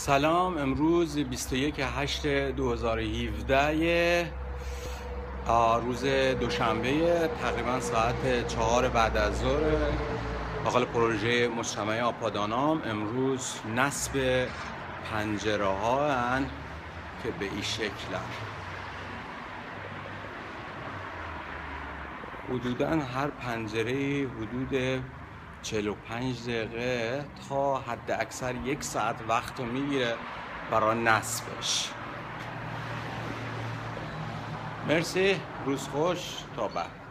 سلام امروز 21 8 2017 روز دوشنبه تقریبا ساعت چهار بعد از ظهر. داخل پروژه مجتمع آپادانام امروز نصب پنجره ها که به این شکل حدودا هر پنجره حدود 45 دقیقه تا حد اکثر یک ساعت وقت رو می‌گیره برای نصبش. مرسی. روز خوش. تا بعد.